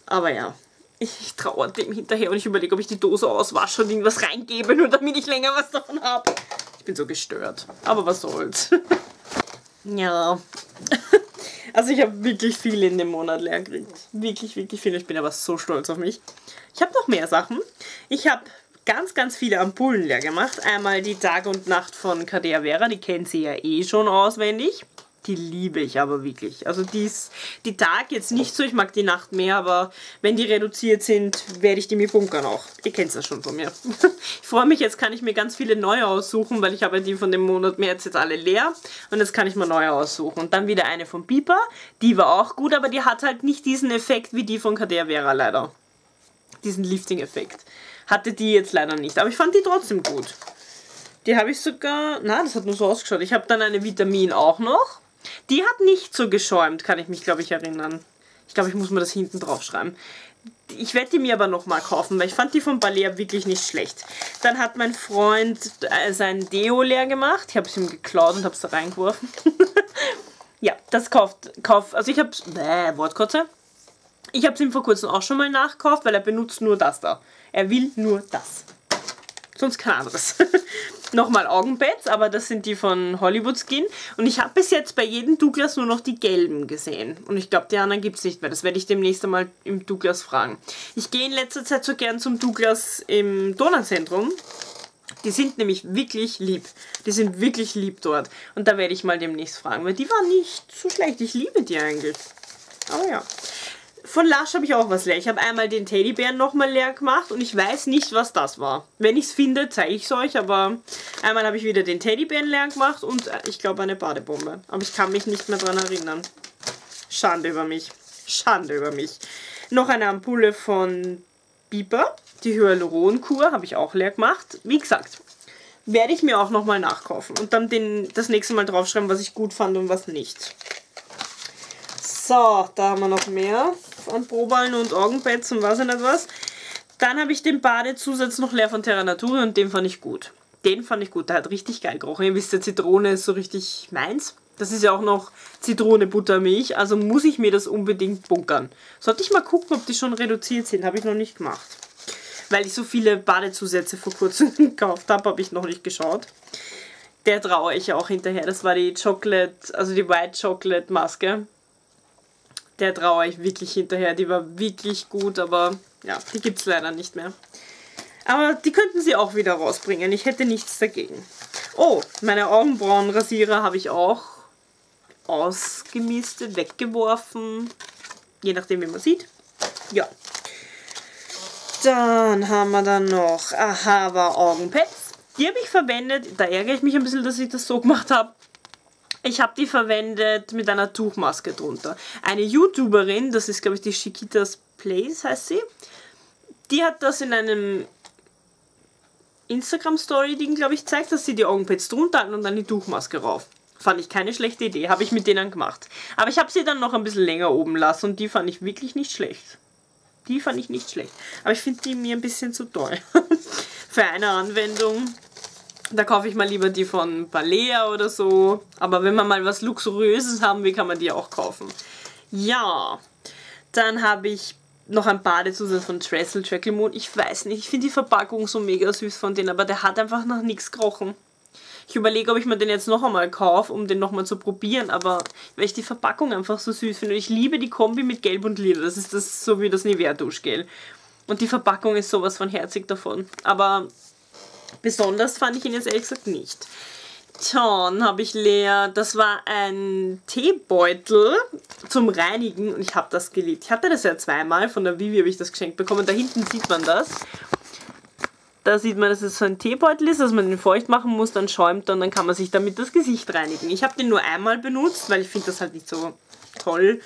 Aber ja, ich, ich traue dem hinterher und ich überlege, ob ich die Dose auswasche und irgendwas reingebe, nur damit ich länger was davon habe. Ich bin so gestört. Aber was soll's. ja. Also ich habe wirklich viel in dem Monat leer gekriegt. Wirklich, wirklich viel. Ich bin aber so stolz auf mich. Ich habe noch mehr Sachen. Ich habe ganz, ganz viele Ampullen leer gemacht. Einmal die Tag und Nacht von Cadea Vera, die kennt sie ja eh schon auswendig. Die liebe ich aber wirklich. Also die ist die Tag jetzt nicht so, ich mag die Nacht mehr, aber wenn die reduziert sind, werde ich die mir bunkern auch. Ihr kennt das schon von mir. ich freue mich, jetzt kann ich mir ganz viele neue aussuchen, weil ich habe die von dem Monat März jetzt alle leer. Und jetzt kann ich mir neue aussuchen. Und dann wieder eine von Piper. Die war auch gut, aber die hat halt nicht diesen Effekt wie die von Cadea Vera leider. Diesen Lifting-Effekt. Hatte die jetzt leider nicht. Aber ich fand die trotzdem gut. Die habe ich sogar... Na, das hat nur so ausgeschaut. Ich habe dann eine Vitamin auch noch. Die hat nicht so geschäumt, kann ich mich, glaube ich, erinnern. Ich glaube, ich muss mir das hinten drauf schreiben. Ich werde die mir aber nochmal kaufen, weil ich fand die von Balea wirklich nicht schlecht. Dann hat mein Freund äh, sein Deo leer gemacht. Ich habe es ihm geklaut und habe es da reingeworfen. ja, das kauft, kauft also ich habe es, äh, Wortkotze. Ich habe es ihm vor kurzem auch schon mal nachgekauft, weil er benutzt nur das da. Er will nur das. Sonst kein anderes. Nochmal Augenpads, aber das sind die von Hollywood Skin. Und ich habe bis jetzt bei jedem Douglas nur noch die gelben gesehen. Und ich glaube, die anderen gibt es nicht mehr. Das werde ich demnächst einmal im Douglas fragen. Ich gehe in letzter Zeit so gern zum Douglas im Donauzentrum. Die sind nämlich wirklich lieb. Die sind wirklich lieb dort. Und da werde ich mal demnächst fragen, weil die waren nicht so schlecht. Ich liebe die eigentlich. Aber ja. Von Lush habe ich auch was leer. Ich habe einmal den Teddybären nochmal leer gemacht und ich weiß nicht, was das war. Wenn ich es finde, zeige ich es euch, aber einmal habe ich wieder den Teddybären leer gemacht und äh, ich glaube eine Badebombe. Aber ich kann mich nicht mehr daran erinnern. Schande über mich. Schande über mich. Noch eine Ampulle von Biber. Die Hyaluronkur habe ich auch leer gemacht. Wie gesagt, werde ich mir auch nochmal nachkaufen und dann den, das nächste Mal draufschreiben, was ich gut fand und was nicht. So, da haben wir noch mehr an Proballen und Augenpads und was nicht was. Dann habe ich den Badezusatz noch leer von Terra Natura und den fand ich gut. Den fand ich gut, der hat richtig geil gerochen. Ihr wisst ja, Zitrone ist so richtig meins. Das ist ja auch noch Zitrone, Buttermilch, also muss ich mir das unbedingt bunkern. Sollte ich mal gucken, ob die schon reduziert sind, habe ich noch nicht gemacht. Weil ich so viele Badezusätze vor kurzem gekauft habe, habe ich noch nicht geschaut. Der traue ich auch hinterher. Das war die Chocolate, also die White Chocolate Maske der traue ich wirklich hinterher. Die war wirklich gut, aber ja, die gibt es leider nicht mehr. Aber die könnten sie auch wieder rausbringen. Ich hätte nichts dagegen. Oh, meine Augenbrauenrasierer habe ich auch ausgemistet, weggeworfen. Je nachdem, wie man sieht. Ja. Dann haben wir dann noch Ahava Augenpads. Die habe ich verwendet. Da ärgere ich mich ein bisschen, dass ich das so gemacht habe. Ich habe die verwendet mit einer Tuchmaske drunter. Eine YouTuberin, das ist glaube ich die Chiquitas Place heißt sie, die hat das in einem Instagram-Story-Ding, glaube ich, zeigt, dass sie die Augenpads drunter hat und dann die Tuchmaske rauf. Fand ich keine schlechte Idee, habe ich mit denen gemacht. Aber ich habe sie dann noch ein bisschen länger oben lassen und die fand ich wirklich nicht schlecht. Die fand ich nicht schlecht. Aber ich finde die mir ein bisschen zu toll. Für eine Anwendung da kaufe ich mal lieber die von Balea oder so. Aber wenn man mal was Luxuriöses haben will, kann man die auch kaufen. Ja, dann habe ich noch ein Badezusatz von Trestle Trackle Moon. Ich weiß nicht, ich finde die Verpackung so mega süß von denen, aber der hat einfach noch nichts gerochen. Ich überlege, ob ich mir den jetzt noch einmal kaufe, um den nochmal zu probieren, aber weil ich die Verpackung einfach so süß finde. Ich liebe die Kombi mit Gelb und Lila. Das ist das so wie das Nivea-Duschgel. Und die Verpackung ist sowas von herzig davon. Aber besonders fand ich ihn jetzt ehrlich gesagt nicht. Dann habe ich leer, das war ein Teebeutel zum Reinigen und ich habe das geliebt. Ich hatte das ja zweimal, von der Vivi habe ich das geschenkt bekommen. Da hinten sieht man das. Da sieht man, dass es so ein Teebeutel ist, dass man den feucht machen muss, dann schäumt er und dann kann man sich damit das Gesicht reinigen. Ich habe den nur einmal benutzt, weil ich finde das halt nicht so toll.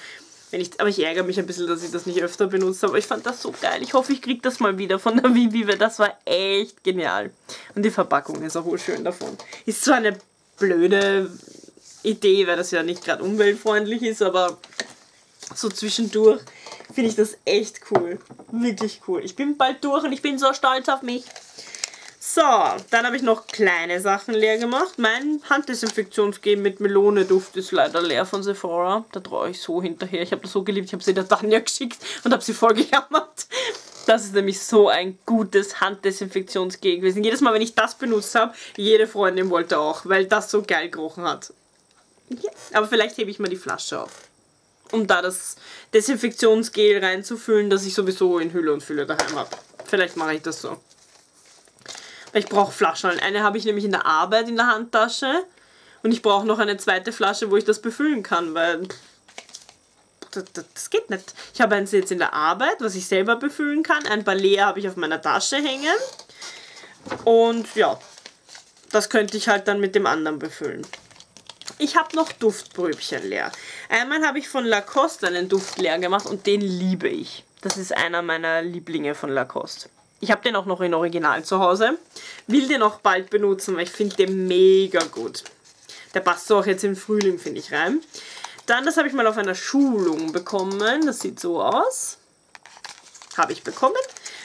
Wenn ich, aber ich ärgere mich ein bisschen, dass ich das nicht öfter benutzt habe. Aber ich fand das so geil. Ich hoffe, ich kriege das mal wieder von der Vivi, weil das war echt genial. Und die Verpackung ist auch wohl schön davon. Ist zwar eine blöde Idee, weil das ja nicht gerade umweltfreundlich ist, aber so zwischendurch finde ich das echt cool. Wirklich cool. Ich bin bald durch und ich bin so stolz auf mich. So, dann habe ich noch kleine Sachen leer gemacht. Mein Handdesinfektionsgel mit Melone-Duft ist leider leer von Sephora. Da traue ich so hinterher. Ich habe das so geliebt. Ich habe sie der Tanja geschickt und habe sie voll gejammert. Das ist nämlich so ein gutes Handdesinfektionsgel gewesen. Jedes Mal, wenn ich das benutzt habe, jede Freundin wollte auch, weil das so geil gerochen hat. Ja. Aber vielleicht hebe ich mal die Flasche auf um da das Desinfektionsgel reinzufüllen, das ich sowieso in Hülle und Fülle daheim habe. Vielleicht mache ich das so. Weil ich brauche Flaschen. Eine habe ich nämlich in der Arbeit in der Handtasche. Und ich brauche noch eine zweite Flasche, wo ich das befüllen kann, weil das, das, geht nicht. Ich habe eins jetzt in der Arbeit, was ich selber befüllen kann. Ein Ballet habe ich auf meiner Tasche hängen. Und ja, das könnte ich halt dann mit dem anderen befüllen. Ich habe noch Duftbrübchen leer. Einmal habe ich von Lacoste einen Duft leer gemacht und den liebe ich. Das ist einer meiner Lieblinge von Lacoste. Ich habe den auch noch in Original zu Hause. Will den auch bald benutzen, weil ich finde den mega gut. Der passt so auch jetzt im Frühling, finde ich, rein. Dann, das habe ich mal auf einer Schulung bekommen. Das sieht so aus. Habe ich bekommen.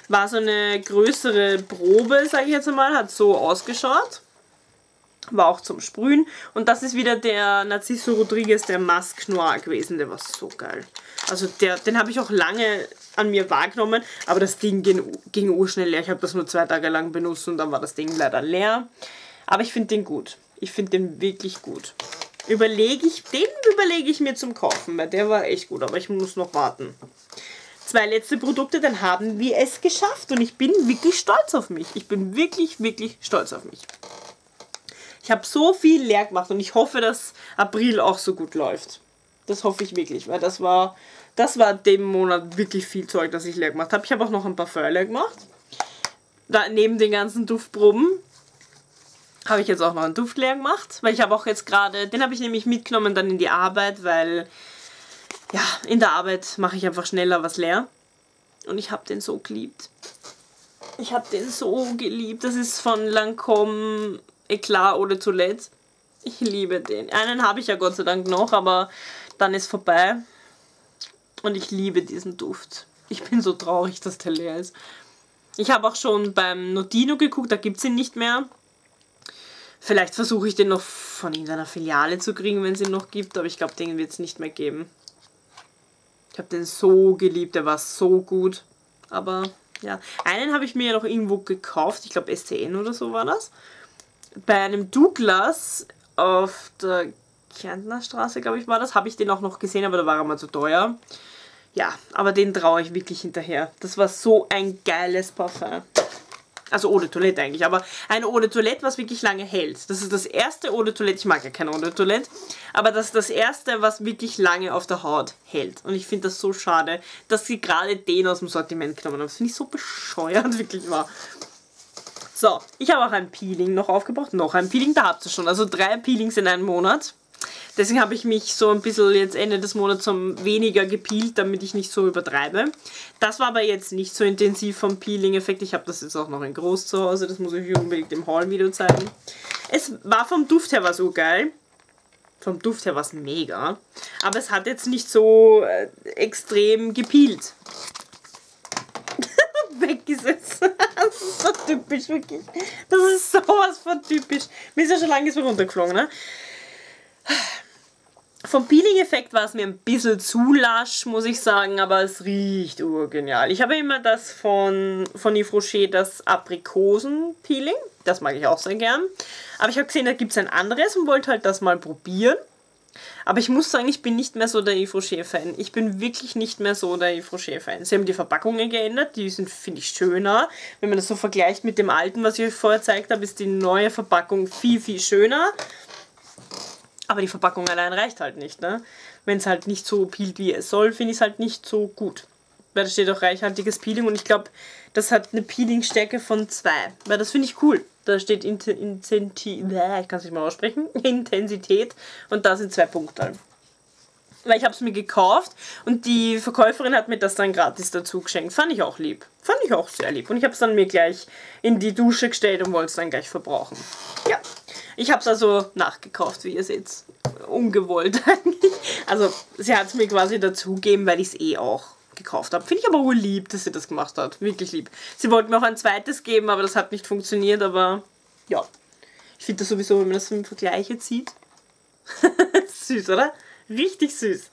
War so eine größere Probe, sage ich jetzt mal. Hat so ausgeschaut. War auch zum Sprühen. Und das ist wieder der Narciso Rodriguez, der Mask Noir gewesen. Der war so geil. Also der, den habe ich auch lange an mir wahrgenommen, aber das Ding ging, ging urschnell leer. Ich habe das nur zwei Tage lang benutzt und dann war das Ding leider leer. Aber ich finde den gut. Ich finde den wirklich gut. Überlege ich, den überlege ich mir zum Kaufen, weil der war echt gut, aber ich muss noch warten. Zwei letzte Produkte, dann haben wir es geschafft und ich bin wirklich stolz auf mich. Ich bin wirklich, wirklich stolz auf mich. Ich habe so viel leer gemacht und ich hoffe, dass April auch so gut läuft. Das hoffe ich wirklich, weil das war, das war dem Monat wirklich viel Zeug, das ich leer gemacht habe. Ich habe auch noch ein paar leer gemacht. Da, neben den ganzen Duftproben habe ich jetzt auch noch einen Duft leer gemacht, weil ich habe auch jetzt gerade, den habe ich nämlich mitgenommen dann in die Arbeit, weil ja, in der Arbeit mache ich einfach schneller was leer. Und ich habe den so geliebt. Ich habe den so geliebt. Das ist von Lancome Eclat Eau de Toilette. Ich liebe den. Einen habe ich ja Gott sei Dank noch, aber dann ist vorbei. Und ich liebe diesen Duft. Ich bin so traurig, dass der leer ist. Ich habe auch schon beim Notino geguckt, da gibt es ihn nicht mehr. Vielleicht versuche ich den noch von irgendeiner Filiale zu kriegen, wenn es ihn noch gibt, aber ich glaube, den wird es nicht mehr geben. Ich habe den so geliebt, der war so gut. Aber ja, einen habe ich mir ja noch irgendwo gekauft, ich glaube SCN oder so war das bei einem Douglas auf der Kärntner Straße, glaube ich, war das, habe ich den auch noch gesehen, aber da war er mal zu teuer. Ja, aber den traue ich wirklich hinterher. Das war so ein geiles Parfum. Also ohne Toilette eigentlich, aber eine ohne Toilette, was wirklich lange hält. Das ist das erste ohne Toilette, ich mag ja keine ohne Toilette, aber das ist das erste, was wirklich lange auf der Haut hält. Und ich finde das so schade, dass sie gerade den aus dem Sortiment genommen haben. Das finde ich so bescheuert, wirklich wahr. So, ich habe auch ein Peeling noch aufgebracht. Noch ein Peeling, da habt ihr schon. Also drei Peelings in einem Monat. Deswegen habe ich mich so ein bisschen jetzt Ende des Monats um weniger gepeelt, damit ich nicht so übertreibe. Das war aber jetzt nicht so intensiv vom Peeling-Effekt. Ich habe das jetzt auch noch in groß zu Hause. Das muss ich unbedingt im Haul-Video zeigen. Es war vom Duft her war so geil. Vom Duft her war es mega. Aber es hat jetzt nicht so äh, extrem gepeelt. Weggesetzt. Das ist so typisch, wirklich. Das ist sowas von typisch. Mir ist ja schon lange so runtergeflogen, ne? Vom Peeling-Effekt war es mir ein bisschen zu lasch, muss ich sagen, aber es riecht urgenial. Ich habe immer das von, von Yves Rocher, das Aprikosen-Peeling. Das mag ich auch sehr gern. Aber ich habe gesehen, da gibt es ein anderes und wollte halt das mal probieren. Aber ich muss sagen, ich bin nicht mehr so der Yves Rocher-Fan. Ich bin wirklich nicht mehr so der Yves Rocher-Fan. Sie haben die Verpackungen geändert, die sind, finde ich, schöner. Wenn man das so vergleicht mit dem alten, was ich euch vorher gezeigt habe, ist die neue Verpackung viel, viel schöner. Aber die Verpackung allein reicht halt nicht, ne? Wenn es halt nicht so peelt, wie es soll, finde ich es halt nicht so gut. Weil da steht auch reichhaltiges Peeling und ich glaube, das hat eine Peelingstärke von 2. Weil das finde ich cool. Da steht Intensität, ich kann es nicht mal aussprechen, Intensität und da sind zwei Punkte. Weil ich habe es mir gekauft und die Verkäuferin hat mir das dann gratis dazu geschenkt. Fand ich auch lieb. Fand ich auch sehr lieb. Und ich habe es dann mir gleich in die Dusche gestellt und wollte es dann gleich verbrauchen. Ja, ich habe es also nachgekauft, wie ihr seht. Ungewollt eigentlich. Also sie hat es mir quasi dazugegeben, weil ich es eh auch gekauft habe. Finde ich aber wohl lieb, dass sie das gemacht hat. Wirklich lieb. Sie wollte mir auch ein zweites geben, aber das hat nicht funktioniert, aber ja. Ich finde das sowieso, wenn man das im Vergleich jetzt sieht. süß, oder? Richtig süß.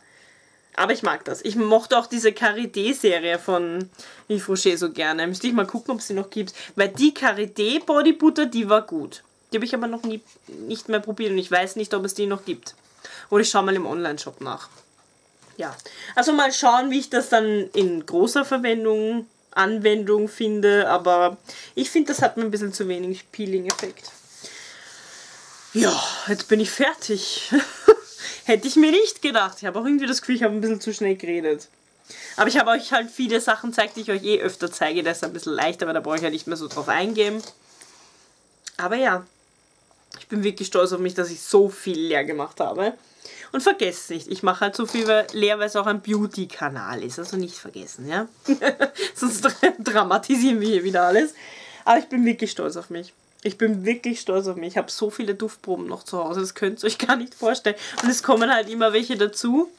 Aber ich mag das. Ich mochte auch diese Carité-Serie von Yves Rocher so gerne. Müsste ich mal gucken, ob sie noch gibt. Weil die Carité Body Butter, die war gut. Die habe ich aber noch nie nicht mehr probiert und ich weiß nicht, ob es die noch gibt. Oder ich schaue mal im Online-Shop nach ja. Also mal schauen, wie ich das dann in großer Verwendung, Anwendung finde, aber ich finde, das hat mir ein bisschen zu wenig Peeling-Effekt. Ja, jetzt bin ich fertig. Hätte ich mir nicht gedacht. Ich habe auch irgendwie das Gefühl, ich habe ein bisschen zu schnell geredet. Aber ich habe euch halt viele Sachen gezeigt, die ich euch eh öfter zeige. Das ist ein bisschen leichter, weil da brauche ich ja nicht mehr so drauf eingehen. Aber ja, ich bin wirklich stolz auf mich, dass ich so viel leer gemacht habe. Und vergesst nicht, ich mache halt so viel leer, weil es auch ein Beauty-Kanal ist. Also nicht vergessen, ja? Sonst dramatisieren wir hier wieder alles. Aber ich bin wirklich stolz auf mich. Ich bin wirklich stolz auf mich. Ich habe so viele Duftproben noch zu Hause, das könnt ihr euch gar nicht vorstellen. Und es kommen halt immer welche dazu.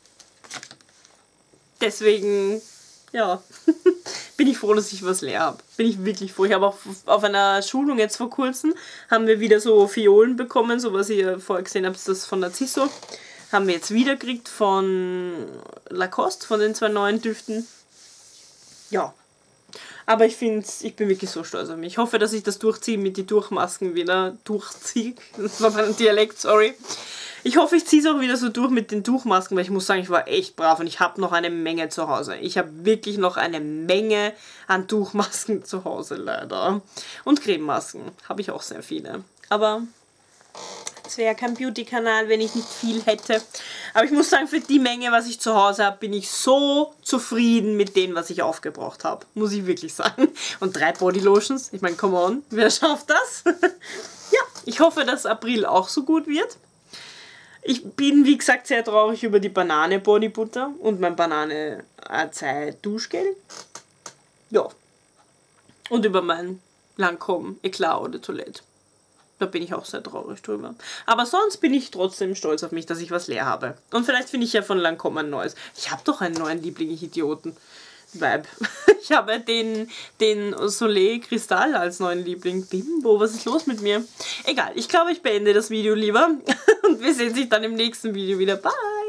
Deswegen, ja, bin ich froh, dass ich was leer habe. Bin ich wirklich froh. Ich habe auch auf einer Schulung jetzt vor kurzem, haben wir wieder so Fiolen bekommen, so was ihr vorher gesehen habt, das von Narciso haben wir jetzt wieder gekriegt von Lacoste, von den zwei neuen Düften. Ja. Aber ich finde ich bin wirklich so stolz auf mich. Ich hoffe, dass ich das durchziehe mit den Durchmasken wieder. Durchziehe. Das war mein Dialekt, sorry. Ich hoffe, ich ziehe es auch wieder so durch mit den Tuchmasken, weil ich muss sagen, ich war echt brav und ich habe noch eine Menge zu Hause. Ich habe wirklich noch eine Menge an Tuchmasken zu Hause, leider. Und Crememasken habe ich auch sehr viele. Aber es wäre kein Beauty-Kanal, wenn ich nicht viel hätte. Aber ich muss sagen, für die Menge, was ich zu Hause habe, bin ich so zufrieden mit dem, was ich aufgebraucht habe. Muss ich wirklich sagen. Und drei Bodylotions. Ich meine, come on, wer schafft das? ja, ich hoffe, dass April auch so gut wird. Ich bin, wie gesagt, sehr traurig über die Banane Bodybutter und mein Banane Azei Duschgel. Ja. Und über mein Lancome Eclat de Toilette. Da bin ich auch sehr traurig drüber. Aber sonst bin ich trotzdem stolz auf mich, dass ich was leer habe. Und vielleicht finde ich ja von Lancome ein neues. Ich habe doch einen neuen Liebling, ich Idioten. Vibe. Ich habe den, den Soleil Kristall als neuen Liebling. Bimbo, was ist los mit mir? Egal, ich glaube, ich beende das Video lieber. Und wir sehen sich dann im nächsten Video wieder. Bye!